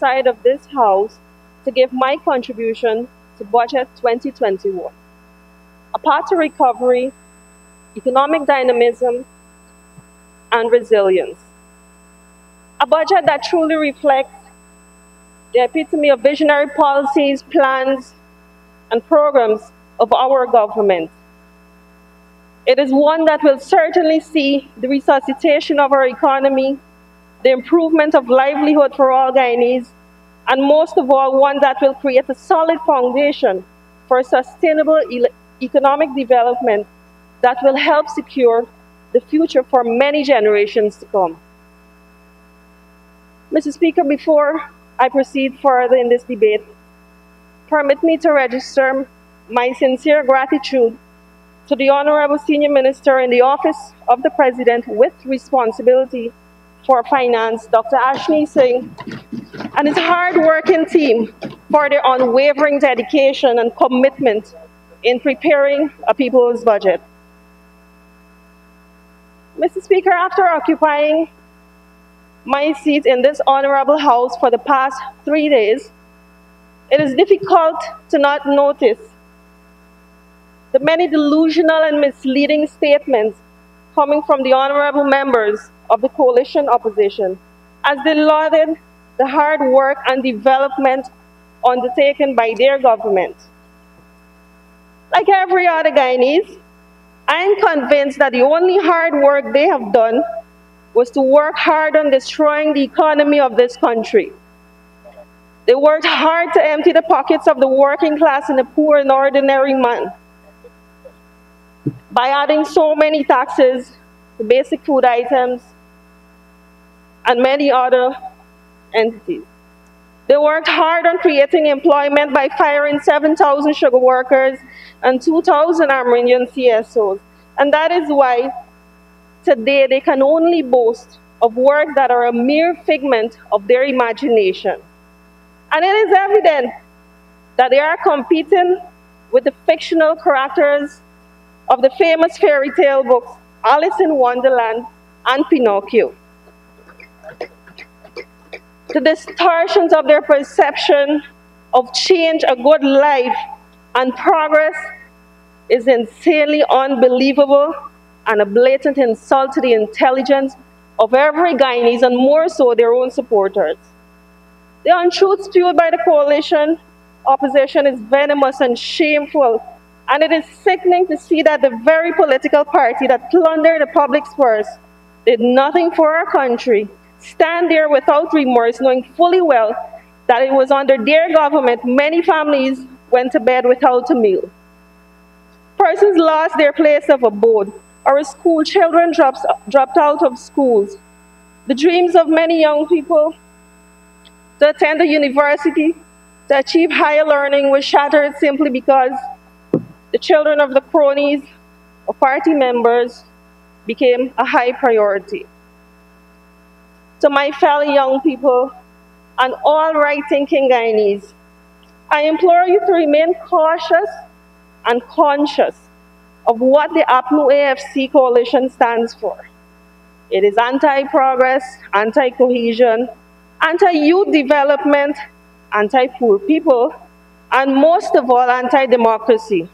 side of this House to give my contribution to Budget 2021. A path to recovery, economic dynamism, and resilience. A budget that truly reflects the epitome of visionary policies, plans, and programs of our government. It is one that will certainly see the resuscitation of our economy, the improvement of livelihood for all Guyanese, and most of all, one that will create a solid foundation for sustainable economic development that will help secure the future for many generations to come. Mr. Speaker, before I proceed further in this debate, permit me to register my sincere gratitude to the Honorable Senior Minister in the Office of the President with responsibility for finance, Dr. Ashni Singh, and his hard-working team for their unwavering dedication and commitment in preparing a people's budget. Mr. Speaker, after occupying my seat in this honorable house for the past three days, it is difficult to not notice the many delusional and misleading statements coming from the honorable members of the coalition opposition as they lauded the hard work and development undertaken by their government. Like every other Guyanese, I am convinced that the only hard work they have done was to work hard on destroying the economy of this country. They worked hard to empty the pockets of the working class and the poor and ordinary man by adding so many taxes to basic food items and many other entities. They worked hard on creating employment by firing 7,000 sugar workers and 2,000 Amerindian CSOs. And that is why today they can only boast of works that are a mere figment of their imagination. And it is evident that they are competing with the fictional characters of the famous fairy tale books Alice in Wonderland and Pinocchio the distortions of their perception of change, a good life, and progress is insanely unbelievable and a blatant insult to the intelligence of every Guyanese and more so their own supporters. The untruths spewed by the coalition opposition is venomous and shameful, and it is sickening to see that the very political party that plundered the public's purse did nothing for our country stand there without remorse, knowing fully well that it was under their government many families went to bed without a meal. Persons lost their place of abode. Our school children drops, dropped out of schools. The dreams of many young people to attend a university, to achieve higher learning was shattered simply because the children of the cronies or party members became a high priority to my fellow young people and all right-thinking Guyanese. I implore you to remain cautious and conscious of what the APNU AFC coalition stands for. It is anti-progress, anti-cohesion, anti-youth development, anti-poor people, and most of all, anti-democracy.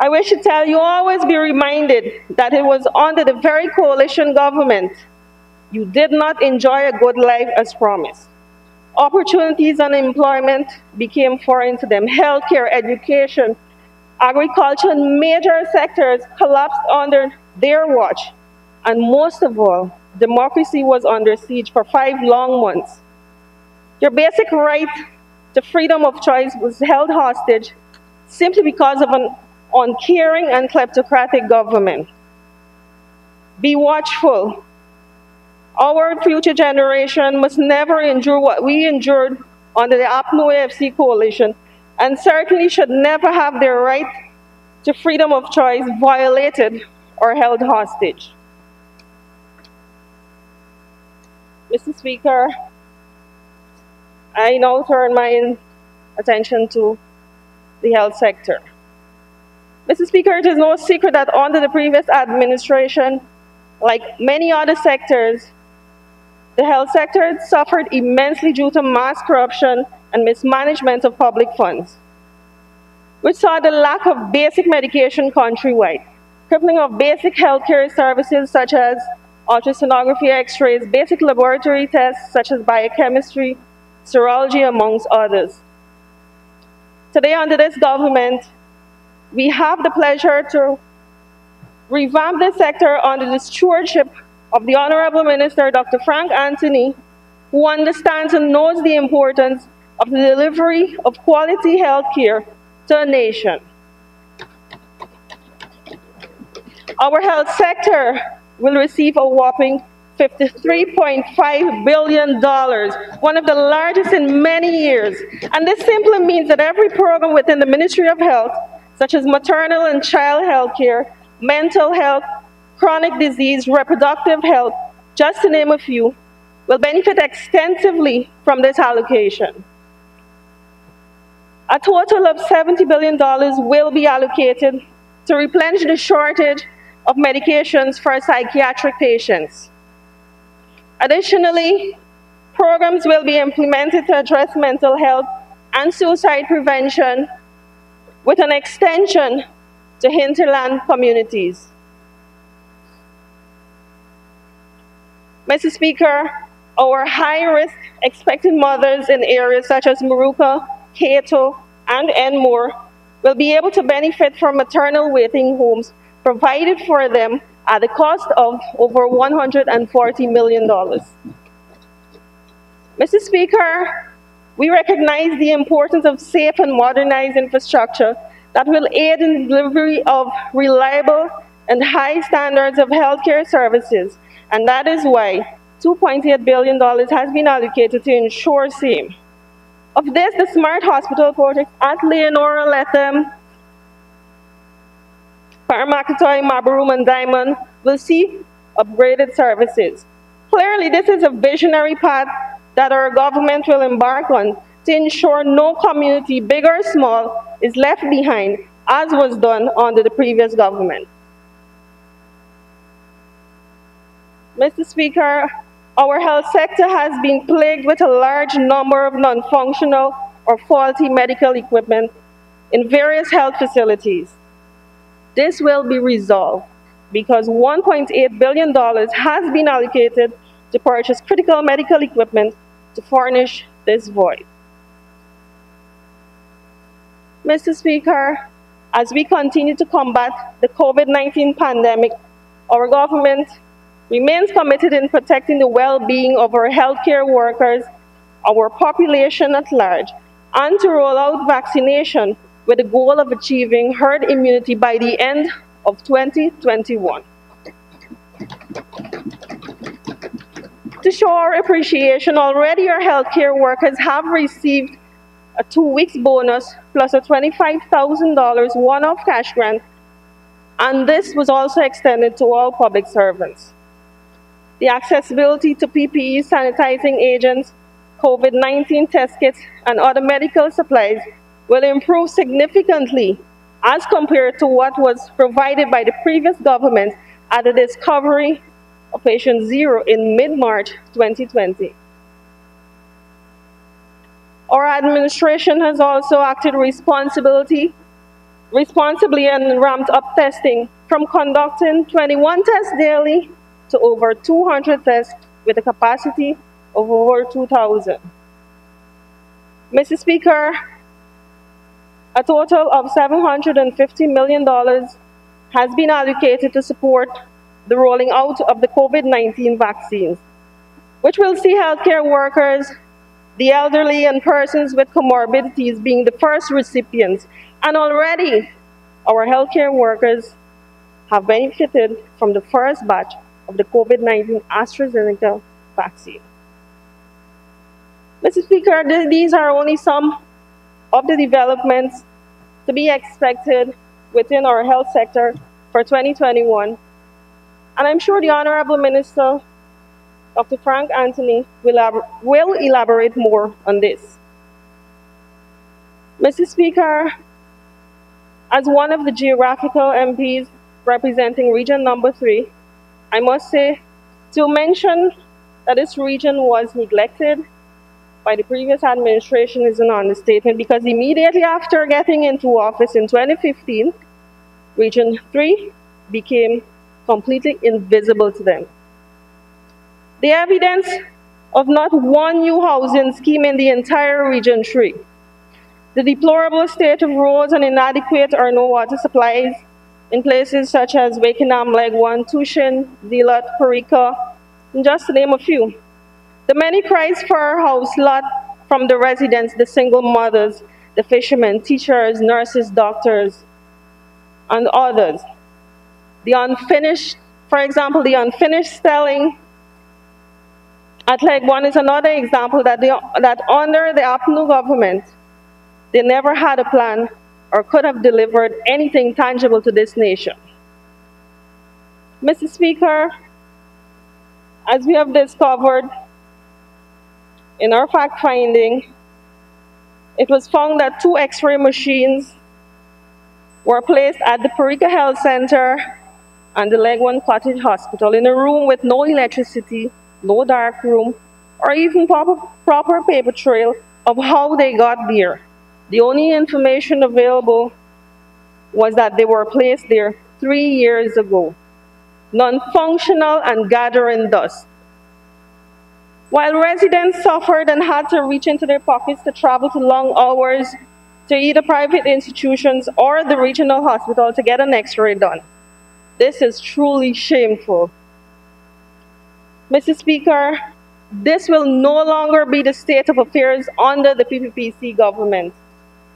I wish to tell you always be reminded that it was under the very coalition government you did not enjoy a good life as promised. Opportunities and employment became foreign to them. Healthcare, education, agriculture, and major sectors collapsed under their watch. And most of all, democracy was under siege for five long months. Your basic right to freedom of choice was held hostage simply because of an uncaring and kleptocratic government. Be watchful. Our future generation must never endure what we endured under the APNU AFC coalition and certainly should never have their right to freedom of choice violated or held hostage. Mr. Speaker, I now turn my attention to the health sector. Mr. Speaker, it is no secret that under the previous administration, like many other sectors, the health sector suffered immensely due to mass corruption and mismanagement of public funds. We saw the lack of basic medication countrywide, crippling of basic healthcare services such as ultrasonography, x-rays, basic laboratory tests such as biochemistry, serology, amongst others. Today, under this government, we have the pleasure to revamp the sector under the stewardship of the Honorable Minister, Dr. Frank Anthony, who understands and knows the importance of the delivery of quality health care to a nation. Our health sector will receive a whopping $53.5 billion, one of the largest in many years. And this simply means that every program within the Ministry of Health, such as maternal and child health care, mental health, chronic disease, reproductive health, just to name a few, will benefit extensively from this allocation. A total of $70 billion will be allocated to replenish the shortage of medications for psychiatric patients. Additionally, programs will be implemented to address mental health and suicide prevention with an extension to hinterland communities. Mr. Speaker, our high-risk expectant mothers in areas such as Moruca, Kato, and Enmore will be able to benefit from maternal waiting homes provided for them at the cost of over $140 million. Mr. Speaker, we recognize the importance of safe and modernized infrastructure that will aid in the delivery of reliable and high standards of healthcare services, and that is why $2.8 billion has been allocated to ensure same. Of this, the Smart Hospital project at Leonora Lethem Paramakatoi, Mabaruma, and Diamond will see upgraded services. Clearly, this is a visionary path that our government will embark on to ensure no community, big or small, is left behind, as was done under the previous government. Mr. Speaker, our health sector has been plagued with a large number of non-functional or faulty medical equipment in various health facilities. This will be resolved because $1.8 billion has been allocated to purchase critical medical equipment to furnish this void. Mr. Speaker, as we continue to combat the COVID-19 pandemic, our government remains committed in protecting the well-being of our healthcare workers, our population at large, and to roll out vaccination with the goal of achieving herd immunity by the end of 2021. To show our appreciation, already our healthcare workers have received a two weeks bonus plus a $25,000 one-off cash grant, and this was also extended to all public servants. The accessibility to PPE sanitizing agents, COVID-19 test kits, and other medical supplies will improve significantly as compared to what was provided by the previous government at the discovery patient zero in mid-March 2020. Our administration has also acted responsibility, responsibly and ramped up testing from conducting 21 tests daily to over 200 tests with a capacity of over 2,000. Mr. Speaker, a total of $750 million has been allocated to support the rolling out of the COVID-19 vaccines, which will see healthcare workers, the elderly, and persons with comorbidities being the first recipients. And already, our healthcare workers have benefited from the first batch of the COVID-19 AstraZeneca vaccine. Mr. Speaker, these are only some of the developments to be expected within our health sector for 2021. And I'm sure the Honorable Minister, Dr. Frank Anthony, will, will elaborate more on this. Mr. Speaker, as one of the geographical MPs representing region number three, I must say to mention that this region was neglected by the previous administration is an understatement because immediately after getting into office in 2015, Region 3 became completely invisible to them. The evidence of not one new housing scheme in the entire Region 3. The deplorable state of roads and inadequate or no water supplies in places such as Wakenaam, Leg 1, Tuschen, Parika, and just to name a few. The many cries for our house lot from the residents, the single mothers, the fishermen, teachers, nurses, doctors, and others. The unfinished, for example, the unfinished stelling at Leguan is another example that, that under the APNU government, they never had a plan or could have delivered anything tangible to this nation. Mr. Speaker, as we have discovered in our fact finding, it was found that two x-ray machines were placed at the Parika Health Center and the Leguan Cottage Hospital in a room with no electricity, no dark room, or even proper, proper paper trail of how they got there. The only information available was that they were placed there three years ago, non-functional and gathering dust. While residents suffered and had to reach into their pockets to travel to long hours to either private institutions or the regional hospital to get an x-ray done. This is truly shameful. Mr. Speaker, this will no longer be the state of affairs under the PPPC government.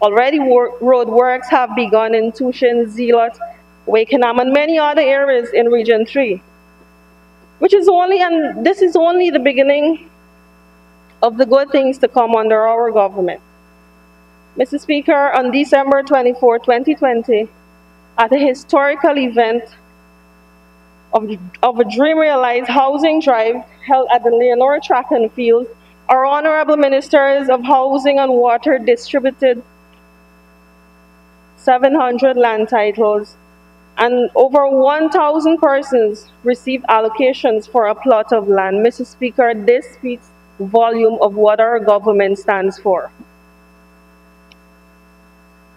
Already road works have begun in Tuschen, Zeelugt, Wakenaam, and many other areas in Region 3, which is only, and this is only the beginning of the good things to come under our government. Mr. Speaker, on December 24, 2020, at a historical event of, of a Dream Realized housing drive held at the Leonora Track and Field, our honorable ministers of housing and water distributed 700 land titles, and over 1,000 persons received allocations for a plot of land. Mr. Speaker, this speaks volume of what our government stands for.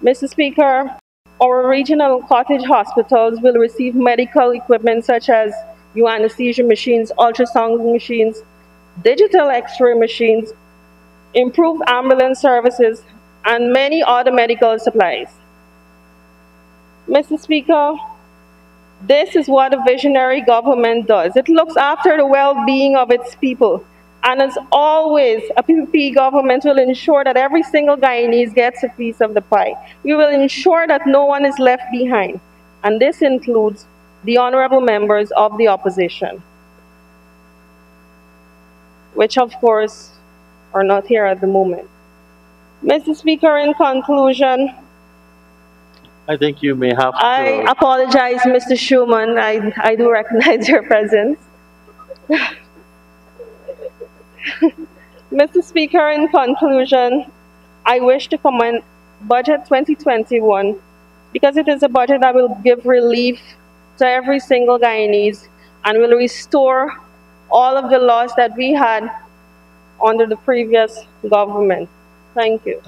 Mr. Speaker, our regional cottage hospitals will receive medical equipment such as anesthesia machines, ultrasound machines, digital x-ray machines, improved ambulance services, and many other medical supplies. Mr. Speaker, this is what a visionary government does. It looks after the well-being of its people. And as always, a PPP government will ensure that every single Guyanese gets a piece of the pie. We will ensure that no one is left behind. And this includes the honorable members of the opposition, which of course are not here at the moment. Mr. Speaker, in conclusion, I think you may have to... I apologize, Mr. Shuman. I, I do recognize your presence. Mr. Speaker, in conclusion, I wish to commend Budget 2021 because it is a budget that will give relief to every single Guyanese and will restore all of the loss that we had under the previous government. Thank you.